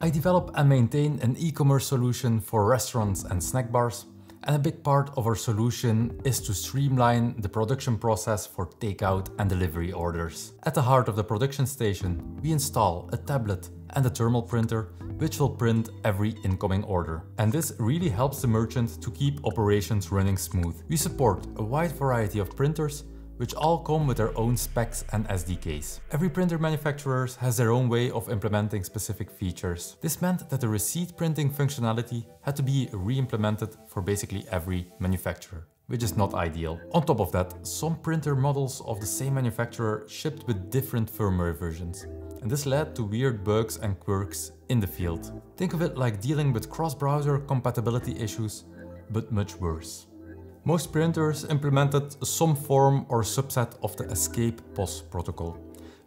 I develop and maintain an e-commerce solution for restaurants and snack bars, and a big part of our solution is to streamline the production process for takeout and delivery orders. At the heart of the production station, we install a tablet and a thermal printer which will print every incoming order. And this really helps the merchant to keep operations running smooth. We support a wide variety of printers which all come with their own specs and SDKs. Every printer manufacturer has their own way of implementing specific features. This meant that the receipt printing functionality had to be re-implemented for basically every manufacturer which is not ideal. On top of that, some printer models of the same manufacturer shipped with different firmware versions. And this led to weird bugs and quirks in the field. Think of it like dealing with cross-browser compatibility issues, but much worse. Most printers implemented some form or subset of the escape POS protocol,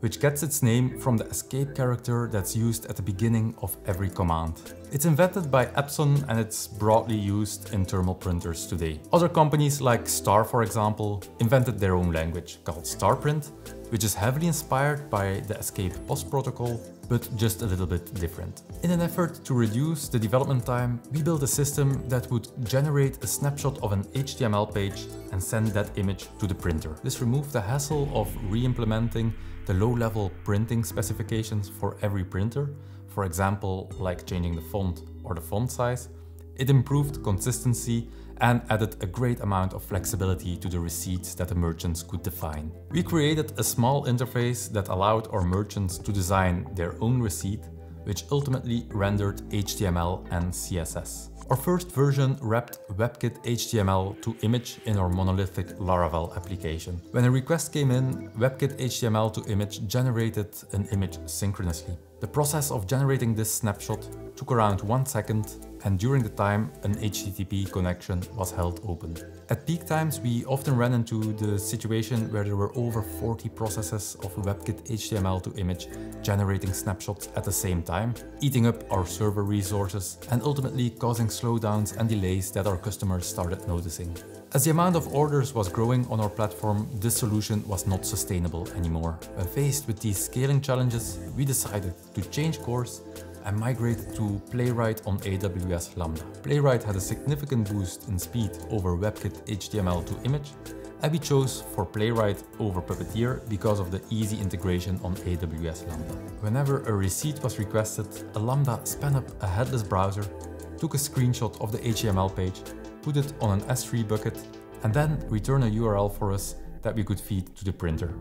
which gets its name from the escape character that's used at the beginning of every command. It's invented by Epson and it's broadly used in thermal printers today. Other companies like Star, for example, invented their own language called StarPRNT, which is heavily inspired by the Escape POS protocol, but just a little bit different. In an effort to reduce the development time, we built a system that would generate a snapshot of an HTML page and send that image to the printer. This removed the hassle of re-implementing the low-level printing specifications for every printer, for example, like changing the font or the font size. It improved consistency and added a great amount of flexibility to the receipts that the merchants could define. We created a small interface that allowed our merchants to design their own receipt, which ultimately rendered HTML and CSS. Our first version wrapped WebKit HTML to image in our monolithic Laravel application. When a request came in, WebKit HTML to image generated an image synchronously. The process of generating this snapshot took around one second and during the time an HTTP connection was held open. At peak times we often ran into the situation where there were over 40 processes of WebKit HTML to image generating snapshots at the same time, eating up our server resources and ultimately causing slowdowns and delays that our customers started noticing. As the amount of orders was growing on our platform, this solution was not sustainable anymore. When faced with these scaling challenges, we decided to change course and migrate to Playwright on AWS Lambda. Playwright had a significant boost in speed over WebKit HTML to image, and we chose for Playwright over Puppeteer because of the easy integration on AWS Lambda. Whenever a receipt was requested, a Lambda spun up a headless browser, took a screenshot of the HTML page, put it on an S3 bucket, and then return a URL for us that we could feed to the printer.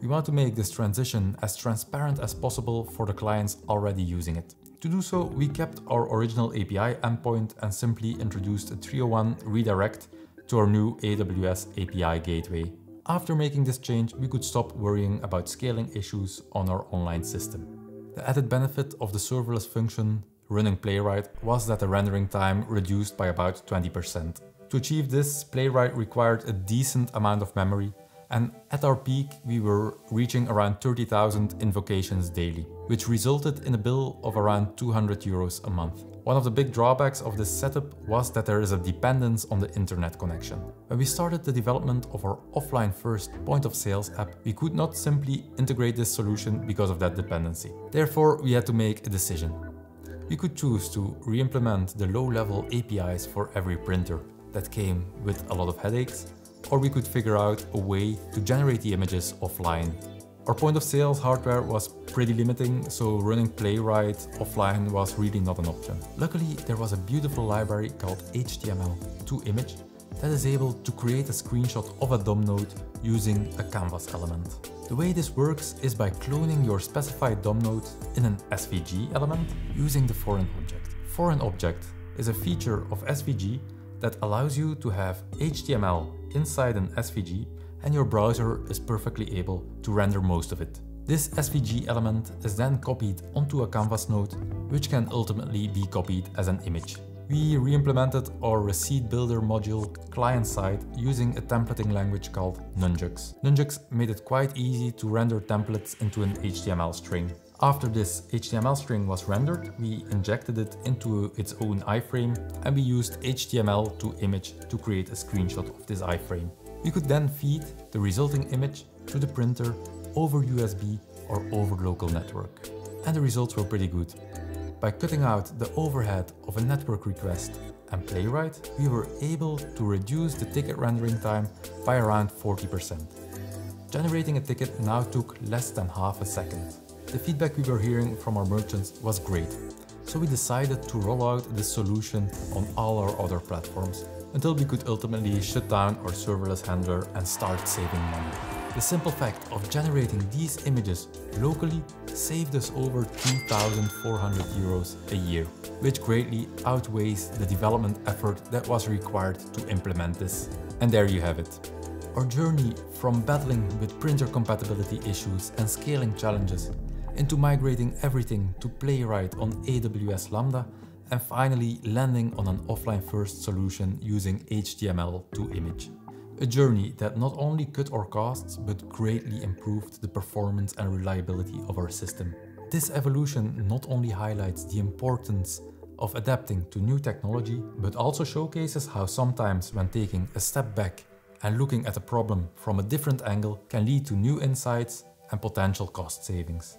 We want to make this transition as transparent as possible for the clients already using it. To do so, we kept our original API endpoint and simply introduced a 301 redirect to our new AWS API gateway. After making this change, we could stop worrying about scaling issues on our online system. The added benefit of the serverless function running Playwright was that the rendering time reduced by about 20%. To achieve this, Playwright required a decent amount of memory and at our peak we were reaching around 30,000 invocations daily, which resulted in a bill of around 200 euros a month. One of the big drawbacks of this setup was that there is a dependence on the internet connection. When we started the development of our offline first point of sales app, we could not simply integrate this solution because of that dependency. Therefore, we had to make a decision. We could choose to re-implement the low-level APIs for every printer that came with a lot of headaches, or we could figure out a way to generate the images offline. Our point of sales hardware was pretty limiting, so running Playwright offline was really not an option. Luckily, there was a beautiful library called HTML2Image that is able to create a screenshot of a DOM node using a canvas element. The way this works is by cloning your specified DOM node in an SVG element using the foreign object. Foreign object is a feature of SVG that allows you to have HTML inside an SVG and your browser is perfectly able to render most of it. This SVG element is then copied onto a canvas node, which can ultimately be copied as an image. We re-implemented our receipt builder module client-side using a templating language called Nunjucks. Nunjucks made it quite easy to render templates into an HTML string. After this HTML string was rendered, we injected it into its own iframe and we used HTML to image to create a screenshot of this iframe. We could then feed the resulting image to the printer over USB or over local network. And the results were pretty good. By cutting out the overhead of a network request and Playwright, we were able to reduce the ticket rendering time by around 40%. Generating a ticket now took less than half a second. The feedback we were hearing from our merchants was great, so we decided to roll out this solution on all our other platforms until we could ultimately shut down our serverless handler and start saving money. The simple fact of generating these images locally saved us over 2,400 euros a year, which greatly outweighs the development effort that was required to implement this. And there you have it. Our journey from battling with printer compatibility issues and scaling challenges into migrating everything to Playwright on AWS Lambda and finally landing on an offline first solution using HTML to image. A journey that not only cut our costs but greatly improved the performance and reliability of our system. This evolution not only highlights the importance of adapting to new technology, but also showcases how sometimes when taking a step back and looking at a problem from a different angle can lead to new insights and potential cost savings.